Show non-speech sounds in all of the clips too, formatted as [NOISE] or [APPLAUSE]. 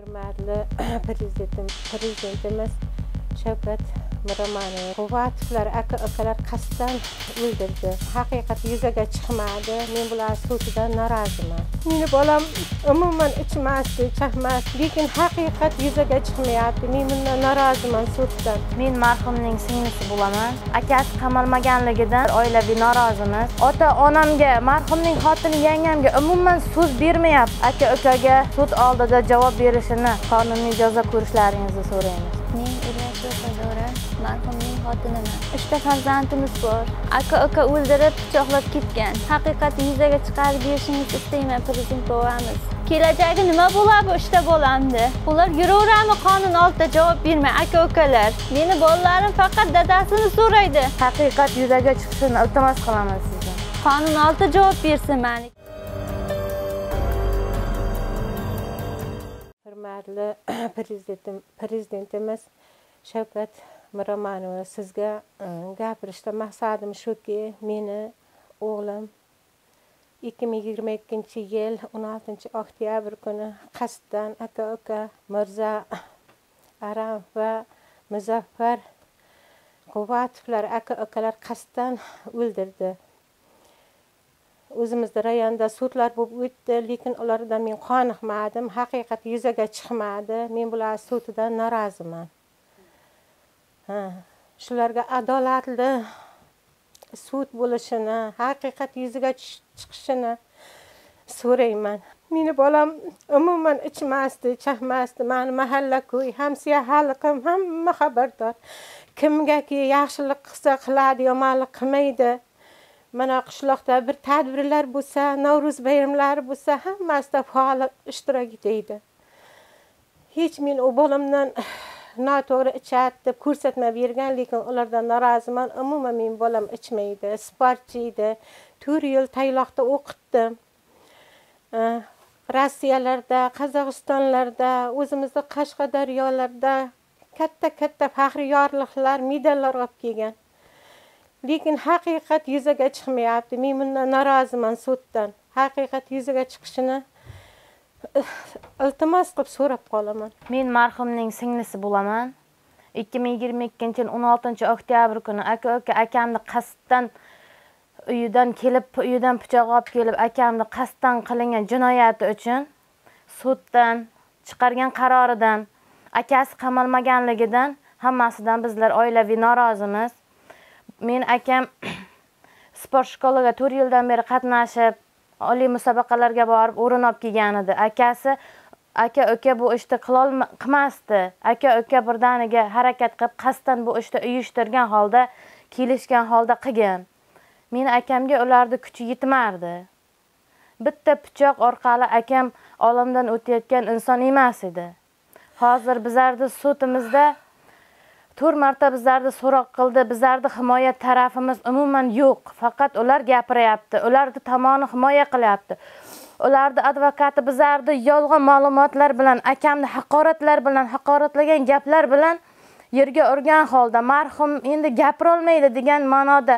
hurmatli [CLEARS THROAT] prezidentim prezidentimiz shavkat miromonov quvvatovlar aka ukalar qasddan o'ldirdi. Haqiqat yuzaga chiqmadi. Men bular sutidan noroziman meni bolam umuman ichmasdi chaqmasdi. Lekin haqiqat yuzaga chiqmayapti. Men bundan noroziman suddan men marhumning singlisi bo'laman. Akasi qamalmaganligidan oilaviy norozimiz. Ota onamga marhumning xotini yangamga umuman so'z bermayapti. Aka ukaga sud oldida javob berishini qonuniy jazo ko'rishlaringizni so'raymiz. Men ro'zadora marhumning xotiniman uchta farzandimiz bor. Aka uka o'ldirib pichoqlab ketgan. Haqiqatni yuzaga chiqarib berishingizni istayman prezident bovamiz. Kelajagi nima bo'ladi uchta bolamni ular yuraveradimi qonun oldida javob bermay aka ukalar? Meni bolalarim faqat dadasini so'raydi. Haqiqat yuzaga chiqishini iltimos qilaman sizdan qonun oldida javob bersin mani. Hurmatli [CLEARS THROAT] prezidentim prezidentimiz shavkat miromanova sizga e, gapirishda maqsadim shuki meni o'g'lim ikki ming yigirma ikkinchi yil o'n oltinchi oktyabr kuni qasddan aka uka mirza aram va muzaffar quvvatovlar aka ukalar qasddan o'ldirdi. O'zimizda rayonda sudlar bo'lib o'tdi lekin ulardan men qoniqmadim haqiqat yuzaga chiqmadi. Men bular sudidan noroziman. Shularga adolatli sud bo'lishini haqiqat yuzaga chiqishini so'rayman. Meni bolam umuman ichmasdi chaqmasdi mani mahalla ko'y hamsiya xalqim hamma xabardor. Kimgaki yaxshilik qilsa qiladi yomonlik qilmaydi. Mana qishloqda bir tadbirlar bo'lsa navro'z bayramlari bo'lsa hammasida faol ishtirok etaydi. Hech men u bolamdan noto'g'ri ichadi deb ko'rsatma bergan lekin ulardan noroziman. Umuman men bolam ichmaydi sportchi edi. To'rt yil tayloqda o'qitdim rossiyalarda qozog'istonlarda o'zimizni qashqadaryolarda katta katta faxriy yorliqlar medallar olib kelgan. Lekin haqiqat yuzaga chiqmayapti. Men bundan noroziman suddan. Haqiqat yuzaga chiqishini iltimos qilib so'rab qolaman. Men marhumning singlisi bo'laman. ikki ming yigirma ikkinchi yil o'n oltinchi oktyabr kuni aka uka akamni qasddan uyidan kelib uyidan pichoq olib kelib akamni qasddan qilingan jinoyati uchun suddan chiqargan qaroridan akasi qamalmaganligidan hammasidan bizlar oilaviy norozimiz. Men akam [CLEARS THROAT] sport shkolaga to'rt yildan beri qatnashib oliy musobaqalarga borib o'rin olib kelgan edi. Akasi aka uka bu ishni qilmasdi. Aka uka birdaniga harakat qilib qasddan bu ishni uyushtirgan holda kelishgan holda qilgan meni akamga ularni kuchi yetmardi. Bitta pichoq orqali akam olamdan o'tayotgan inson emas edi. Hozir bizlarni sudimizda to'rt marta bizlarni so'roq qildi. Bizlarni himoya tarafimiz umuman yo'q. Faqat ular gapiryapti ularni tomoni himoya qilyapti. Ularni advokati bizlarni yolg'on ma'lumotlar bilan akamni haqoratlar bilan haqoratlagan gaplar bilan yerga urgan holda marhum endi gapirolmaydi degan ma'noda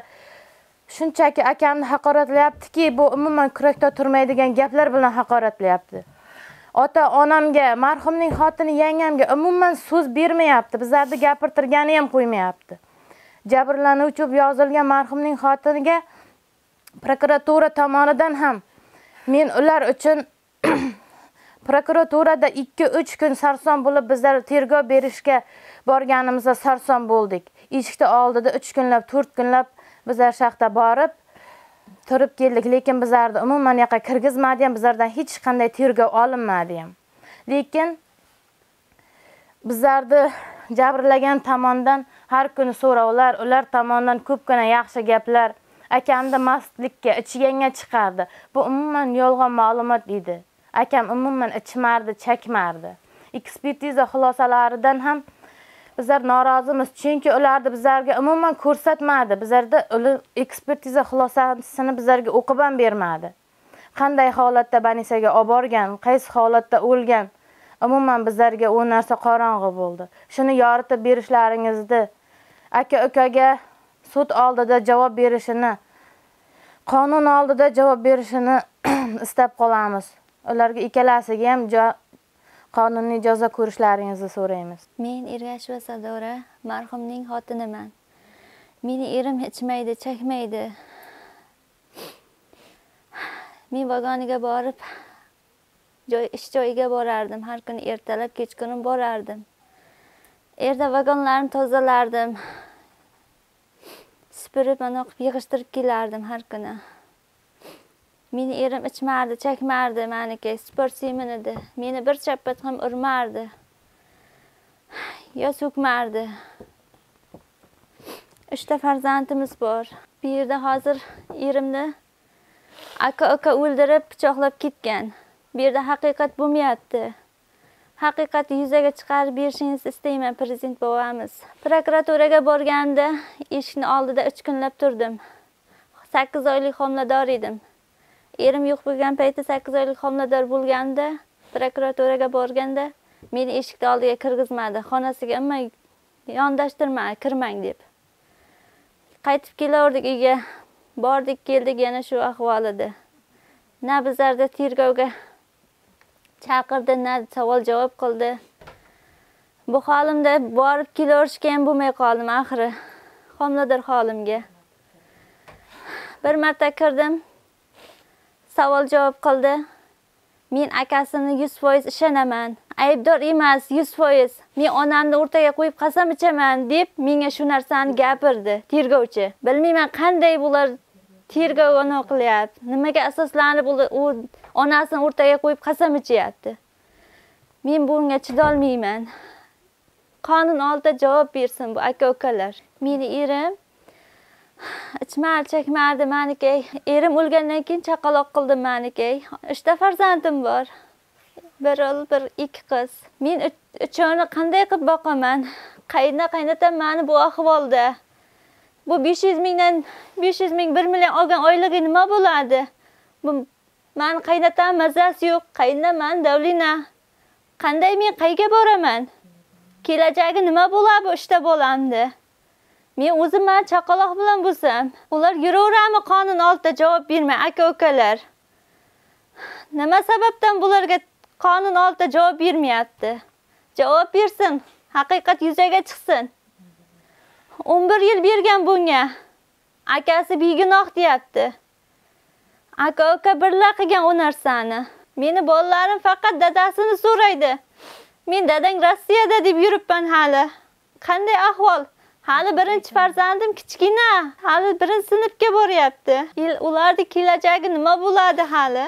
shunchaki akamni haqoratlayaptiki bu umuman kurakda turmaydigan gaplar bilan haqoratlayapti. Ota onamga marhumning xotini yangamga umuman so'z bermayapti. Bizlarni gapirtirgani ham qo'ymayapti. Jabrlanuvchi yozilgan marhumning xotiniga prokuratura tomonidan ham men ular uchun [CLEARS THROAT] prokuraturada ikki uch kun sarson bo'lib bizlar tergov berishga borganimizda sarson bo'ldik. Eshikni oldida uch kunlab to'rt kunlab bizlar shaxta borib turib keldik. Lekin bizlarni umuman yoqqa kirgizmadi ham bizlardan hech qanday tergov olinmadi ham lekin bizlarni jabrlagan tomondan har kuni so'rovlar ular tomonidan ko'pgina yaxshi gaplar. Akamni mastlikka ichganga chiqardi. Bu umuman yolg'on ma'lumot edi. Akam umuman ichmardi chakmardi. Ekspertiza xulosalaridan ham bizlar norozimiz chunki ularni bizlarga umuman ko'rsatmadi. Bizlarda ekspertiza xulosasini bizlarga o'qib ham bermadi. Qanday holatda banisaga olib borgan qaysi holatda o'lgan umuman bizlarga u narsa qorong'i bo'ldi. Shuni yoritib berishlaringizni aka ukaga sud oldida javob berishini qonun oldida javob berishini [CLEARS THROAT] istab qolamiz. Ularga ikkalasiga ham qonuniy jazo ko'rishlaringizni so'raymiz. Men ergasheva sadora marhumning xotiniman. Meni erim ichmaydi chakmaydi men vagoniga borib joy ish joyiga borardim. Har kuni ertalab kechqurun borardim. Erta vagonlarni tozalardim. Supurib mana qilib yig'ishtirib kelardim har kuni. Meni erim ichmardi chakmardi maniki sportsmen edi meni bir chappat ham urmardi. [SIGHS] Yo so'kmardi. Uchta farzandimiz bor. Bu yerda hozir erimni aka uka o'ldirib pichoqlab ketgan. Bu yerda haqiqat bo'lmayapti. Haqiqat yuzaga chiqarib berishingizni istayman prezident bobamiz prokuraturaga borganda eshikni oldida uch kunlab turdim. Sakkiz oylik homilador edim. Erim yo'q bo'lgan payti sakkiz oylik homilador bo'lganda prokuraturaga borganda meni eshikni oldiga kirgizmadi. Xonasiga umuman yondashtirma kirmang deb. Qaytib kelaverdik uyga. Bordik keldik yana shu ahvol edi na bizlarni tergovga chaqirdi na savol javob qildi. Bu holimda borib kelaverishga ham bo'lmay qoldim axiri. Homilador holimga. Bir marta kirdim. Savol javob qildi. Men akasini yuz foiz ishonaman. Aybdor emas yuz foiz. Men onamni o'rtaga qo'yib qasam ichaman deb menga shu narsani gapirdi tergovchi. Bilmayman qanday bular tergov tergovini qilyapti. Nimaga asoslanib u onasini o'rtaga qo'yib qasam ichyapti? Men bunga chidolmayman. Qonun oldida javob bersin bu aka ukalar meni erim ichmal chakmadi maniki erim o'lgandan keyin chaqaloq qildim maniki uchta farzandim bor. Bir o'g'il bir ikki qiz. Men uchovini qanday qilib boqaman? Qaynona qaynotam mani bu ahvolda bu besh yuz mingdan besh yuz ming bir million olgan oyligi nima bo'ladi? Bu mani qaynotam mazasi yo'q. Qaynonaman davlina. Qanday men qayga boraman? Kelajagi nima bo'ladi bu uchta bolamni? Men o'zim mana chaqaloq bilan bo'lsam ular yuraveradimi qonun oldida javob bermay aka ukalar? Nima sababdan bularga qonun oldida javob bermayapti? Javob bersin haqiqat yuzaga chiqsin. O'n bir yil bergan bunga. Akasi begunoh deyapti. Aka uka birlar qilgan u narsani. Meni bolalarim faqat dadasini so'raydi. Men dadang rossiyada deb yuribman hali. Qanday ahvol? Hali birinchi farzandim kichkina. Hali birinchi sinfga boryapti. Ularni kelajagi nima bo'ladi hali?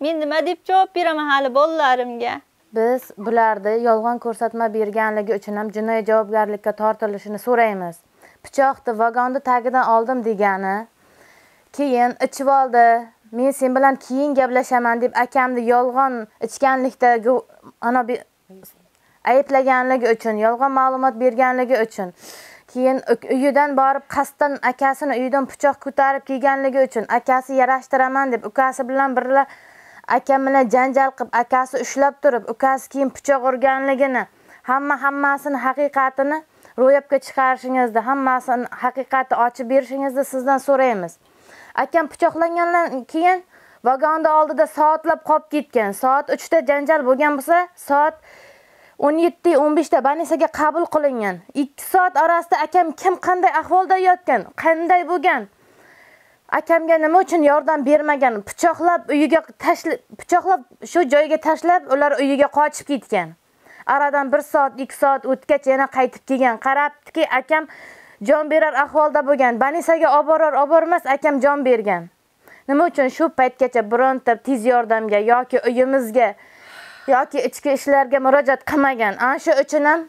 Men nima deb javob beraman hali bolalarimga? Biz bularni yolg'on ko'rsatma berganligi uchun ham jinoiy javobgarlikka tortilishini so'raymiz. Pichoqni vagonni tagidan oldim degani keyin ichib oldi. Men sen bilan keyin gaplashaman deb akamni yolg'on ichganlikda ana ayblaganligi uchun yolg'on ma'lumot berganligi uchun keyin uyidan borib qasddan akasini uyidan pichoq ko'tarib kelganligi uchun akasi yarashtiraman deb ukasi bilan birga akam bilan janjal qilib akasi ushlab turib ukasi keyin pichoq urganligini hamma hammasini haqiqatini ro'yobga chiqarishingizni hammasini haqiqatni ochib berishingizni sizdan so'raymiz. Akam pichoqlangandan keyin vagonda oldida soatlab qolib ketgan. Soat uchda janjal bo'lgan bo'lsa soat 17-15da banisaga qabul qilingan. 2 soat orasida akam kim qanday ahvolda yotgan qanday bo'lgan? Akamga nima uchun yordam bermagan? Pichoqlab uyiga tashlab pichoqlab shu joyga tashlab ular uyiga qochib ketgan. Aradan 1 soat 2 soat o'tgach yana qaytib kelgan. Qarabdiki akam jon berar ahvolda bo'lgan. Banisaga olib borar olib bormas akam jon bergan. Nima uchun shu paytgacha bironta tez yordamga yoki uyimizga yoki ichki ishlarga murojaat qilmagan. Ana shu uchun ham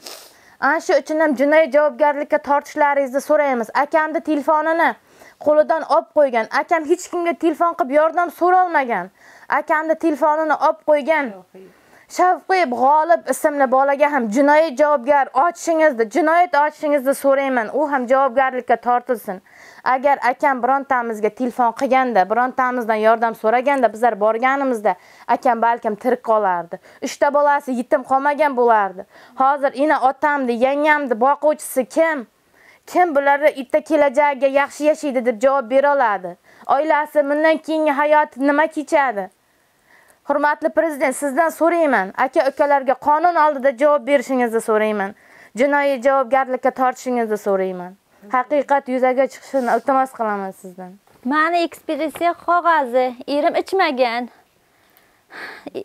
ana shu uchun ham jinoiy javobgarlikka tortishlaringizni so'raymiz. Akamni telefonini qo'lidan olib qo'ygan. Akam hech kimga telefon qilib yordam so'rolmagan. Akamni telefonini olib qo'ygan. Shavqiy g'olib ismli bolaga ham jinoiy javobgar ochishingizni jinoyat ochishingizni so'rayman. U ham javobgarlikka tortilsin. Agar akam birontamizga telefon qilganda birontamizdan yordam so'raganda bizlar borganimizda akam balkim tirik qolardi. Uchta bolasi yetim qolmagan bo'lardi. Hozir ina otamni yangamni boquvchisi kim? Kim bularni erta kelajagiga yaxshi yashaydi deb javob bera oladi? Oilasi bundan keyingi hayoti nima kechadi? Hurmatli prezident sizdan so'rayman. Aka ukalarga qonun oldida javob berishingizni so'rayman. Jinoiy javobgarlikka tortishingizni so'rayman. Haqiqat yuzaga chiqishini iltimos qilaman sizdan. Mani ekspeditsiya qog'ozi erim ichmagan.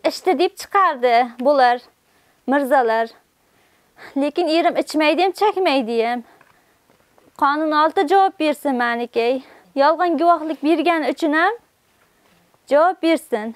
Ichdi deb chiqardi bular mirzalar. Lekin erim ichmaydi ham chakmaydi ham qonun oldida javob bersin maniki yolg'on guvohlik bergani uchun ham javob bersin.